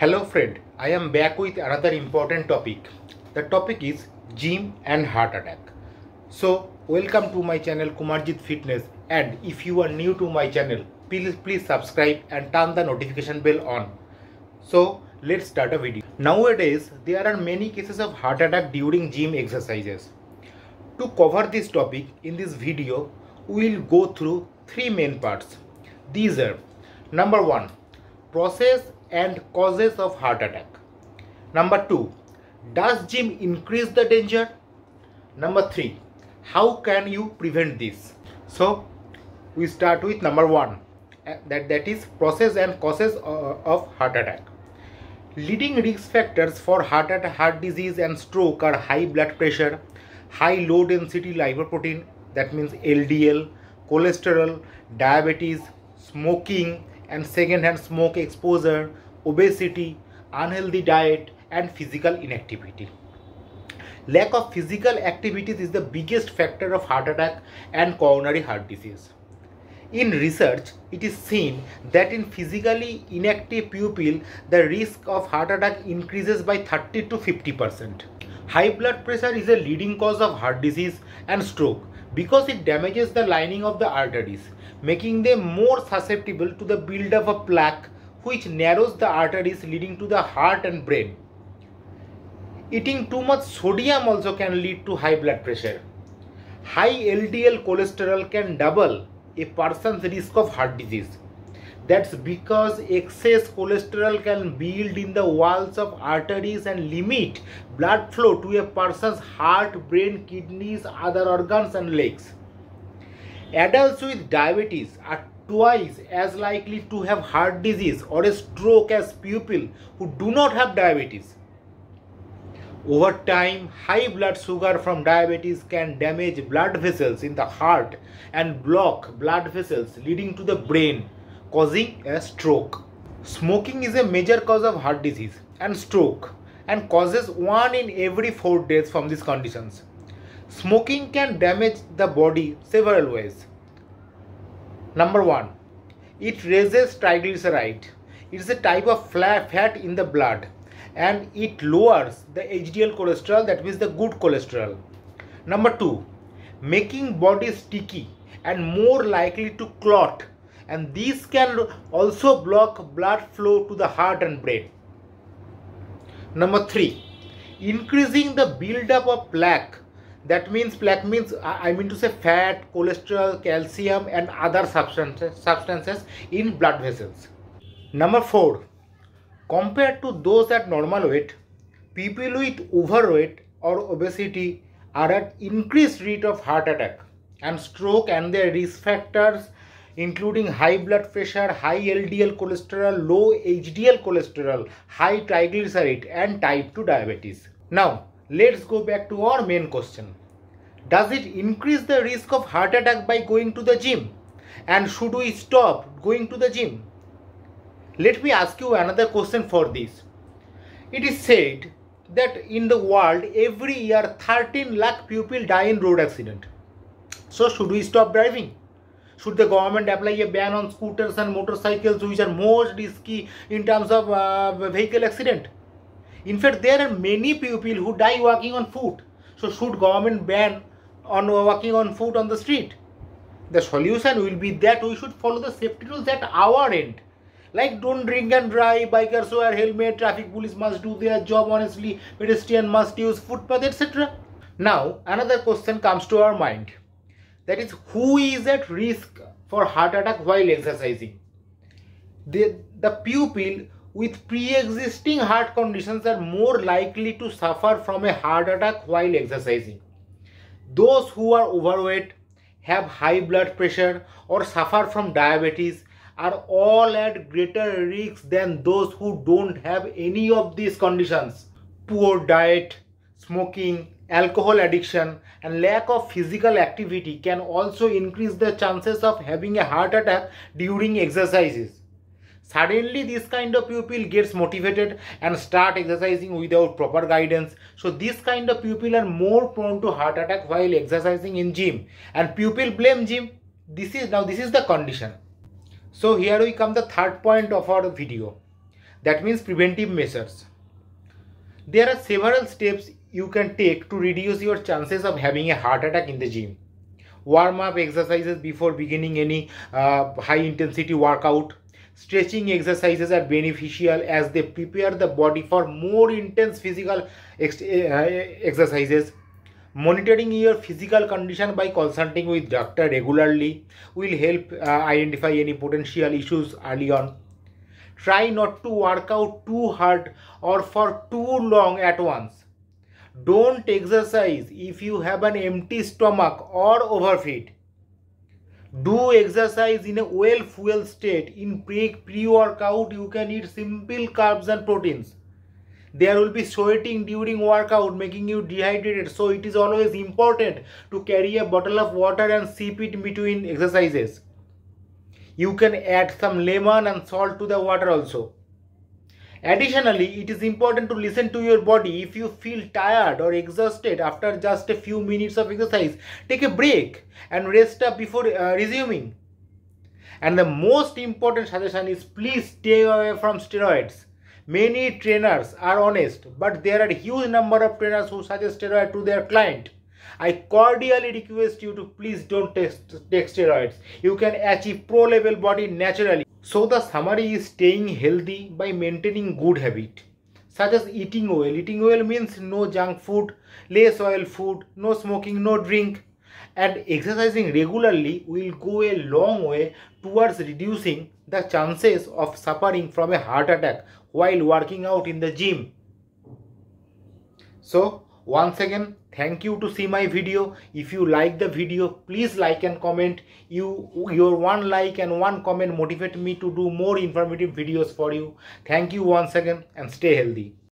Hello friend, I am back with another important topic. The topic is gym and heart attack. So, welcome to my channel Kumarjit Fitness and if you are new to my channel, please please subscribe and turn the notification bell on. So, let's start a video. Nowadays, there are many cases of heart attack during gym exercises. To cover this topic in this video, we will go through three main parts. These are number 1 process and causes of heart attack. Number 2. Does gym increase the danger? Number 3. How can you prevent this? So, we start with number 1 uh, that, that is process and causes uh, of heart attack. Leading risk factors for heart attack, heart disease and stroke are high blood pressure, high low density lipoprotein that means LDL, cholesterol, diabetes, smoking, and second-hand smoke exposure, obesity, unhealthy diet, and physical inactivity. Lack of physical activities is the biggest factor of heart attack and coronary heart disease. In research, it is seen that in physically inactive pupil, the risk of heart attack increases by 30 to 50 percent. High blood pressure is a leading cause of heart disease and stroke because it damages the lining of the arteries making them more susceptible to the buildup of a plaque which narrows the arteries leading to the heart and brain. Eating too much sodium also can lead to high blood pressure. High LDL cholesterol can double a person's risk of heart disease. That's because excess cholesterol can build in the walls of arteries and limit blood flow to a person's heart, brain, kidneys, other organs, and legs. Adults with diabetes are twice as likely to have heart disease or a stroke as people who do not have diabetes. Over time, high blood sugar from diabetes can damage blood vessels in the heart and block blood vessels leading to the brain, causing a stroke. Smoking is a major cause of heart disease and stroke and causes one in every four deaths from these conditions. Smoking can damage the body several ways. Number 1. It raises triglyceride. It is a type of fat in the blood and it lowers the HDL cholesterol that means the good cholesterol. Number 2. Making body sticky and more likely to clot and these can also block blood flow to the heart and brain. Number 3. Increasing the buildup of plaque that means plaque means i mean to say fat cholesterol calcium and other substances substances in blood vessels number 4 compared to those at normal weight people with overweight or obesity are at increased rate of heart attack and stroke and their risk factors including high blood pressure high ldl cholesterol low hdl cholesterol high triglyceride and type 2 diabetes now let's go back to our main question. Does it increase the risk of heart attack by going to the gym? And should we stop going to the gym? Let me ask you another question for this. It is said that in the world every year 13 lakh people die in road accident. So should we stop driving? Should the government apply a ban on scooters and motorcycles which are most risky in terms of uh, vehicle accident? In fact, there are many people who die walking on foot. So should government ban on walking on foot on the street? The solution will be that we should follow the safety rules at our end. Like don't drink and drive, bikers wear helmet, traffic police must do their job honestly, pedestrian must use footpath, etc. Now, another question comes to our mind. That is, who is at risk for heart attack while exercising? The, the pupil with pre-existing heart conditions are more likely to suffer from a heart attack while exercising. Those who are overweight, have high blood pressure or suffer from diabetes are all at greater risk than those who don't have any of these conditions. Poor diet, smoking, alcohol addiction and lack of physical activity can also increase the chances of having a heart attack during exercises. Suddenly this kind of pupil gets motivated and start exercising without proper guidance. So this kind of pupil are more prone to heart attack while exercising in gym and pupil blame gym. This is now this is the condition. So here we come the third point of our video. that means preventive measures. There are several steps you can take to reduce your chances of having a heart attack in the gym. Warm up exercises before beginning any uh, high intensity workout. Stretching exercises are beneficial as they prepare the body for more intense physical ex- uh, exercises. Monitoring your physical condition by consulting with doctor regularly will help uh, identify any potential issues early on Try not to work out too hard or for too long at once. Don't exercise if you have an empty stomach or overfeed. Do exercise in a well fueled state. In pre workout, you can eat simple carbs and proteins. There will be sweating during workout, making you dehydrated. So, it is always important to carry a bottle of water and sip it between exercises you can add some lemon and salt to the water also. Additionally, it is important to listen to your body. If you feel tired or exhausted after just a few minutes of exercise, take a break and rest up before uh, resuming. And the most important suggestion is please stay away from steroids. Many trainers are honest, but there are a huge number of trainers who suggest steroid to their client. I cordially request you to please don't take steroids. You can achieve pro level body naturally. So the summary is staying healthy by maintaining good habit such as eating well. Eating well means no junk food, less oil food, no smoking, no drink. And exercising regularly will go a long way towards reducing the chances of suffering from a heart attack while working out in the gym. So once again thank you to see my video if you like the video please like and comment you your one like and one comment motivate me to do more informative videos for you thank you once again and stay healthy